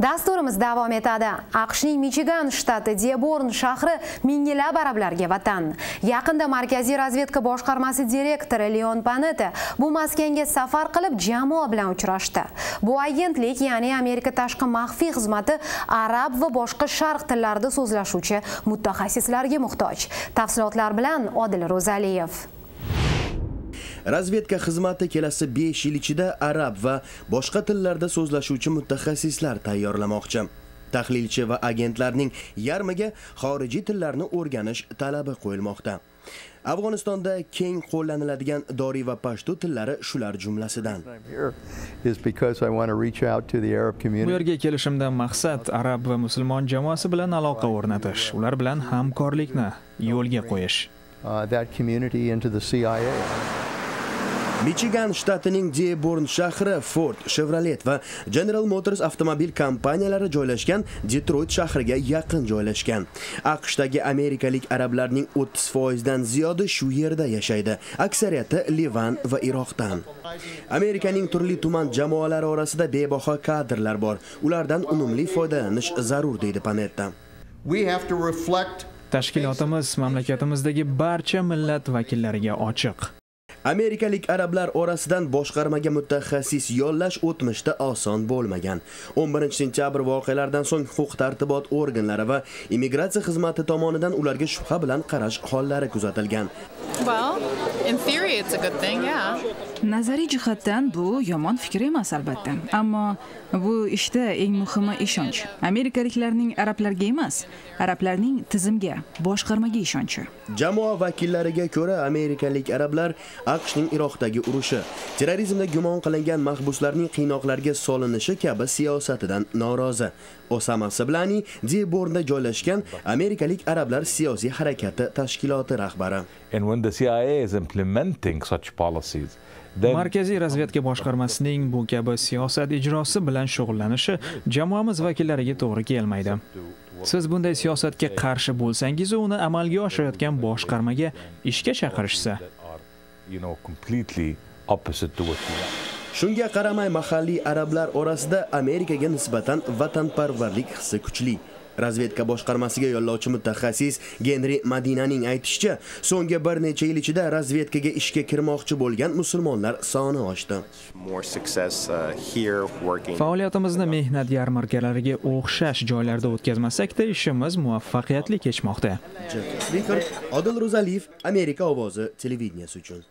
Dasturimiz davom etadi. AQShning Michigan shtati Dearborn shahri minglab arablarga vatan. Yaqinda Markaziy razvedka boshqarmasi direktori Leon Panetta bu maskanga safar qilib jamoa bilan uchrashdi. Bu agentlik, ya'ni Amerika tashqi maxfiy xizmati arab va boshqa sharq tillarida so'zlashuvchi mutaxassislarga muhtoj. Tafsilotlar bilan Odil Ro'zaliyev. Razvedka xizmati kelasi 5 yil ichida arab va boshqa tillarda so'zlashuvchi mutaxassislar tayyorlamoqchi tahlilchi va agentlarning yarmiga xorijiy tillarni o'rganish talabi qo'yilmoqda afg'onistonda keng qo'llaniladigan doriy va pashto tillari shular jumlasidan. Bu yerga kelishimdan maqsad arab va musulmon jamoasi bilan aloqa o'rnatish ular bilan hamkorlikni yo'lga qo'yish. Uh, Michigan shtatining Dearborn shahri Ford, Chevrolet va General Motors avtomobil kompaniyalari joylashgan Detroit shahriga yaqin joylashgan. AQShdagi amerikalik arablarning 30% dan ziyodi shu yerda yashaydi. Aksariyati Livan va Iroqdan. Amerikaning turli tuman jamoalari orasida bebaho kadrlar bor. Ulardan unumli foydalanish zarur deydi Panetta. We have to reflect Tashkilotimiz mamlakatimizdagi barcha millat vakillariga ochiq. Amerikalik arablar orasidan boshqarmaga mutaxassis yollash o'tmishda oson bo'lmagan. 11 sentyabr voqealaridan so'ng huquq tartibot organlari va immigratsiya xizmati tomonidan ularga shubha bilan qarash hollari kuzatilgan. Well in theory it's a good thing yeah. Nazariy jihatdan bu yomon fikr emas albatta. Ammo bu ishda eng muhimi ishonch. Amerikaliklarning arablarga emas arablarning tizimga boshqarmaga ishonchi. Jamoa vakillariga ko'ra amerikalik arablar aqshning iroqdagi urushi. Terrorizmda gumon qilingan mahbuslarning qiynoqlarga solinishi kabi siyosatidan norozi. Osama sablani debornda joylashgan amerikalik arablar siyosiy harakati tashkiloti rahbari. And when the cia is implementing such policies markaziy razvedka boshqarmasining bu kabi siyosat ijrosi bilan shug'ullanishi jamoamiz vakillariga to'g'ri kelmaydi. Siz bunday siyosatga qarshi bo'lsangiz uni amalga oshirayotgan boshqarmaga ishga chaqirishsa you know completely opposite to what you want. Shunga qaramay mahalliy arablar orasida Amerikaga nisbatan vatanparvarlik hissi kuchli. razvedka boshqarmasiga yo'llovchi mutaxassis Genri Madinaning aytishicha, so'nggi bir necha yil ichida razvedkaga ishga kirmoqchi bo'lgan musulmonlar soni oshdi. Faoliyatimizni mehnat yarmarkalariga o'xshash joylarda o'tkazmasak-da, ishimiz muvaffaqiyatli kechmoqda. Speaker Odil Ro'zaliyev Amerika ovozi televideniyasi uchun